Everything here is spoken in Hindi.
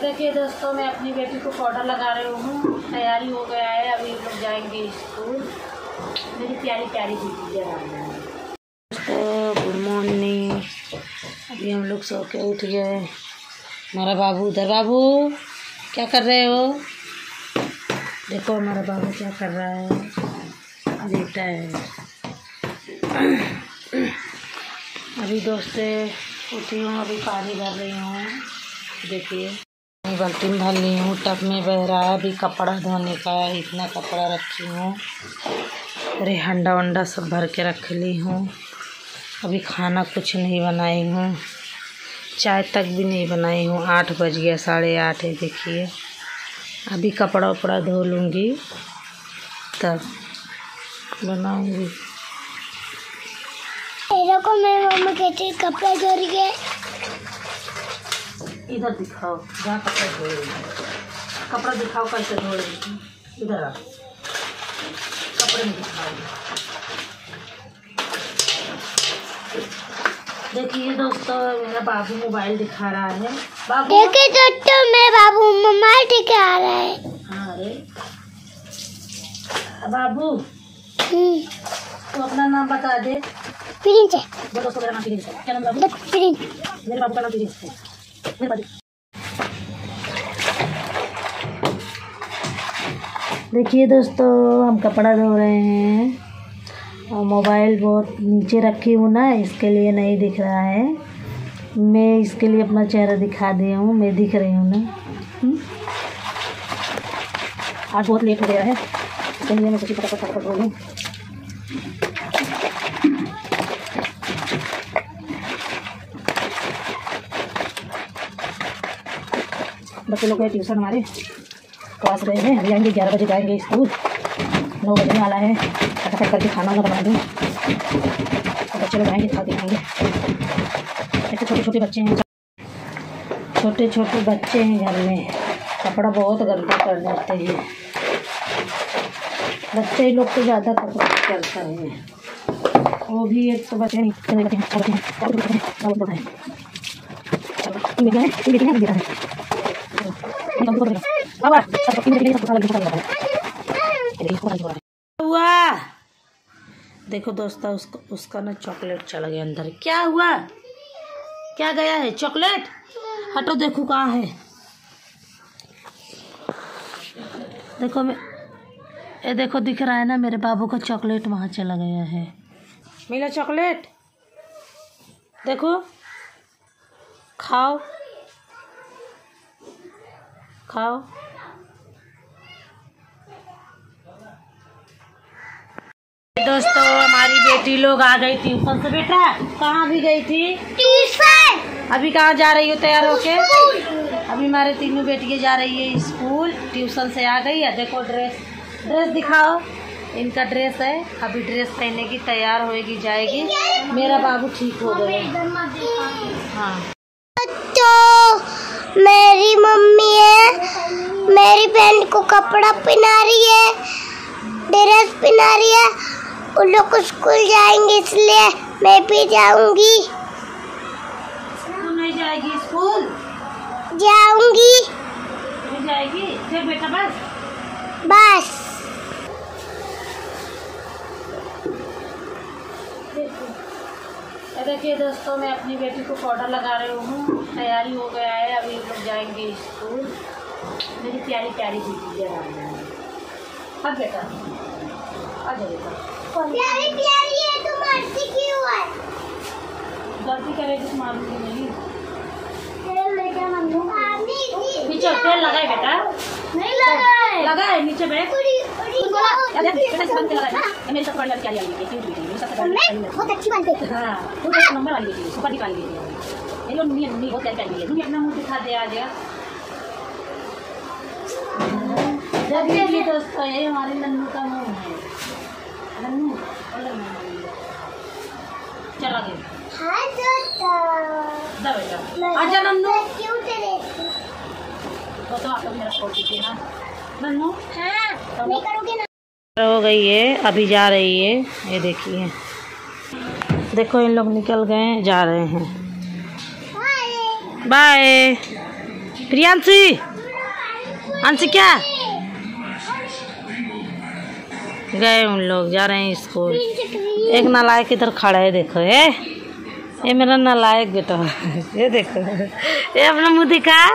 देखिए दोस्तों, मैं अपनी बेटी को पाउडर लगा रही हूँ। तैयारी हो गया है, अभी लोग जाएँगे स्कूल। मेरी प्यारी प्यारी दीदी जरा गुड मॉर्निंग अभी हम लोग सो के उठ गए हमारा बाबू उधर। बाबू, क्या कर रहे हो? देखो हमारा बाबू क्या कर रहा है। लेटा है। अभी दोस्त, उठी हूँ, अभी पानी भर रही हूँ। देखिए। में भर ली हूँ। टब में बह रहा है। अभी कपड़ा धोने का है। इतना कपड़ा रखी हूँ। अरे हंडा वंडा सब भर के रख ली हूँ। अभी खाना कुछ नहीं बनाई हूँ। चाय तक भी नहीं बनाई हूँ। आठ बज गया, साढ़े आठ है, देखिए। अभी कपड़ा उपड़ा धो लूँगी। तब बनाऊँगी। को मेरी कहती कपड़ा धो रही है। इधर दिखाओ। जहाँ कपड़ा धो रही है। कपड़ा दिखाओ कैसे धो रही थी इधर आ। कपड़े में दिखाओ देखिए दोस्तों मेरा बाबू मोबाइल दिखा रहा है। बाबू देखिए दोस्तों मेरे बाबू मोबाइल दिखा रहा है। हाँ अरे बाबू तो अपना नाम बता दे। प्रिंस है। बोलो दोस्तों मेरा नाम प्रिंस है। क्या नाम बाबू? प्रिंस। मेरे बाबू का नाम प्रिंस है। देखिए दोस्तों, हम कपड़ा धो रहे हैं और मोबाइल बहुत नीचे रखी हूँ ना, इसके लिए नहीं दिख रहा है। मैं इसके लिए अपना चेहरा दिखा दी हूँ, मैं दिख रही हूँ ना। हम्म? आज बहुत लेट हो गया है, इसलिए मैं सोची फटाफट फटाफट बोलूँ बच्चे लोग गए ट्यूशन हमारे क्लास गए हैं। अभी आएँगे ग्यारह बजे जाएँगे स्कूल नौ बजने वाला है। फटाफट करके खाना वाना बना दूँ। और बच्चे लोग आएँगे खा के खाएँगे। ऐसे छोटे छोटे बच्चे हैं। छोटे छोटे बच्चे हैं घर में। कपड़ा बहुत गंदा कर देते हैं। बच्चे लोग तो ज़्यादा कपड़ा करता है। वो भी एक तो बच्चे नहीं हैं, हुआ? देखो दोस्तों उसको उसका ना चॉकलेट चला गया अंदर। क्या हुआ? क्या गया है? चॉकलेट? हटो, देखो कहाँ है। देखो, मैं ये देखो, दिख रहा है ना, मेरे बाबू का चॉकलेट वहाँ चला गया है। मिला चॉकलेट? देखो। खाओ। खाओ दोस्तों हमारी बेटी लोग आ गई थी ऊपर से। बेटा कहाँ भी गई थी? ट्यूशन। अभी कहाँ जा रही हो तैयार होके? अभी हमारे तीनों बेटियाँ जा रही है स्कूल। ट्यूशन से आ गई। है देखो ड्रेस। ड्रेस दिखाओ। इनका ड्रेस है। अभी ड्रेस पहने की तैयार होएगी जाएगी। मेरा बाबू ठीक हो गया। हाँ। मेरी मम्मी है। मेरी बहन को कपड़ा पहना रही है ड्रेस पहना रही है। उन लोग स्कूल जाएँगे इसलिए मैं भी जाऊँगी। नहीं जाएगी स्कूल? जाऊँगी। नहीं जाएगी? बेटा बस? बस ये देखिए दोस्तों मैं अपनी बेटी को पाउडर लगा रही हूँ। तैयारी हो गया है अभी लोग जाएँगे स्कूल। मेरी प्यारी प्यारी दीदी जरा अब बेटा आ जाओ बेटा। प्यारी प्यारी है तुम हँसी क्यों है? गलती करेगी तो मारूँगी नहीं नीचे तेल लगाए बेटा। नहीं लगाए। लगाए नीचे बैठ। मैं बेटा से बंद के ये मेरी सबसे बड़ी वाली प्यारी वाली बेटी मेरी सबसे बड़ी बहुत अच्छी बनती है। हाँ तू एक नंबर वाली बेटी सुपर वाली बेटी ये लो नुनी नुनी बहुत प्यारी है नुनी अपना मुँह दिखा दे आ गया देखिए दोस्तों ये हमारे नन्नू का मुँह है नन्नू चल आगे हाँ दोस्तों जा बेटा आजा नन्नू क्यूट है तो आप लोग मेरा छोड़ दीजिए ना नन्नू हाँ मैं करूँगी ना हो गई है, अभी जा रही है। ये देखिए। देखो, इन लोग निकल गए, जा रहे हैं। बाय प्रियांशी! अंशी, क्या? गए उन लोग, जा रहे हैं स्कूल। एक नालायक इधर खड़ा है, देखो ये ये मेरा नालायक बेटा ये देखो। ये अपना मुँह दिखा।